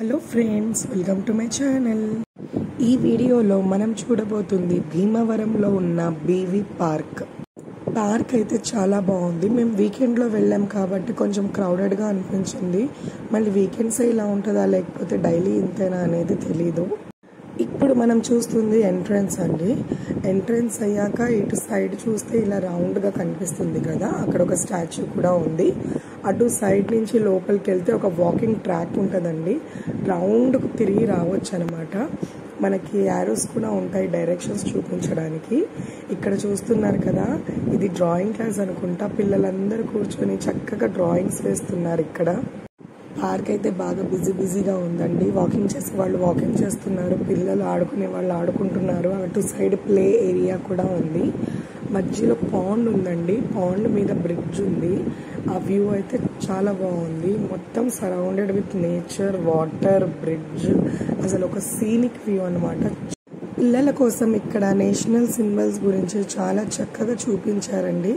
Hello friends welcome to my channel ఈ వీడియోలో మనం చూడబోతుంది భీమవరంలో ఉన్న బీవీ పార్క్ పార్క్ అయితే చాలా బాగుంది. మేము వీకెండ్లో వెళ్ళాం కాబట్టి కొంచెం క్రౌడెడ్గా అనిపించింది. మళ్ళీ వీకెండ్స్ ఇలా ఉంటుందా లేకపోతే డైలీ ఇంతేనా అనేది తెలీదు. ఇప్పుడు మనం చూస్తుంది ఎంట్రన్స్ అండి. ఎంట్రన్స్ అయ్యాక ఇటు సైడ్ చూస్తే ఇలా రౌండ్గా కనిపిస్తుంది కదా. అక్కడ ఒక స్టాచ్యూ కూడా ఉంది. అటు సైడ్ నుంచి లోపలికి వెళ్తే ఒక వాకింగ్ ట్రాక్ ఉంటుందండి. రౌండ్కు తిరిగి రావచ్చు అనమాట మనకి యారోస్ కూడా ఉంటాయి డైరెక్షన్స్ చూపించడానికి. ఇక్కడ చూస్తున్నారు కదా ఇది డ్రాయింగ్ క్లాస్ అనుకుంటా. పిల్లలందరూ కూర్చొని చక్కగా డ్రాయింగ్స్ వేస్తున్నారు ఇక్కడ. పార్క్ అయితే బాగా బిజీ బిజీగా ఉందండి. వాకింగ్ చేసే వాళ్ళు వాకింగ్ చేస్తున్నారు. పిల్లలు ఆడుకునే వాళ్ళు ఆడుకుంటున్నారు. అటు సైడ్ ప్లే ఏరియా కూడా ఉంది. మధ్యలో పాండ్ ఉందండి. పాండ్ మీద బ్రిడ్జ్ ఉంది. ఆ వ్యూ అయితే చాలా బాగుంది. మొత్తం surrounded with nature water bridge. అసలు ఒక సీనిక్ వ్యూ అనమాట పిల్లల కోసం ఇక్కడ నేషనల్ సింబల్స్ గురించి చాలా చక్కగా చూపించారండి.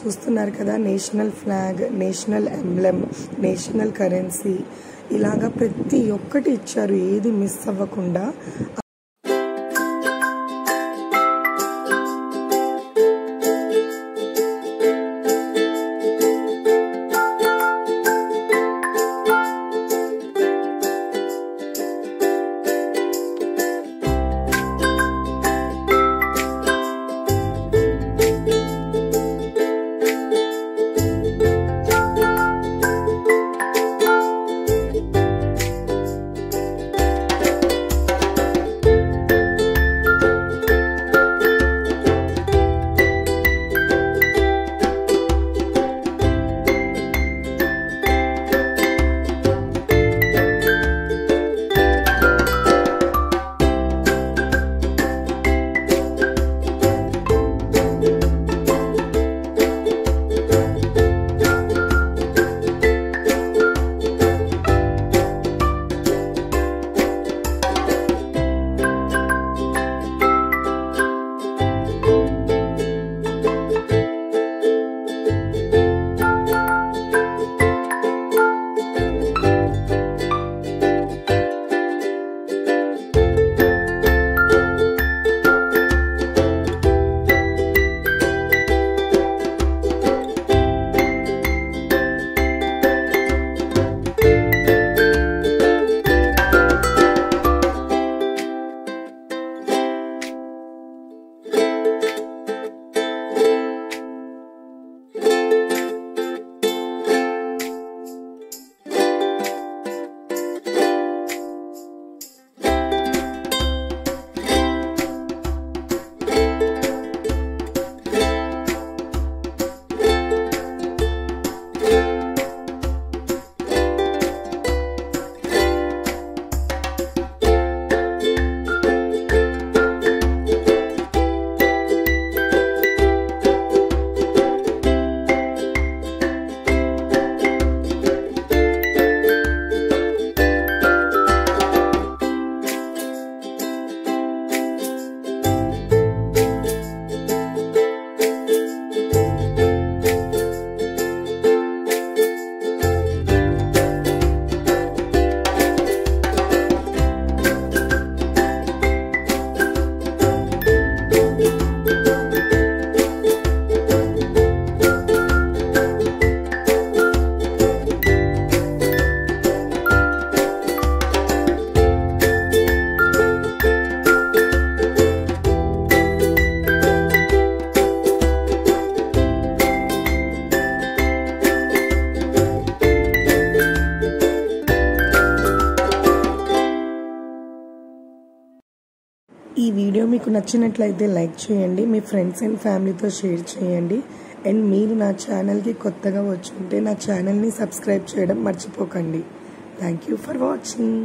చూస్తున్నారు కదా national flag national emblem national currency. ఇలాగా ప్రతి ఒక్కటి ఇచ్చారు ఏది మిస్ అవ్వకుండా. ఈ వీడియో మీకు నచ్చినట్లయితే లైక్ చేయండి మీ ఫ్రెండ్స్ అండ్ ఫ్యామిలీతో షేర్ చేయండి. అండ్ మీరు నా ఛానల్కి కొత్తగా వచ్చి ఉంటే నా ఛానల్ని సబ్స్క్రైబ్ చేయడం మర్చిపోకండి. Thank you for watching.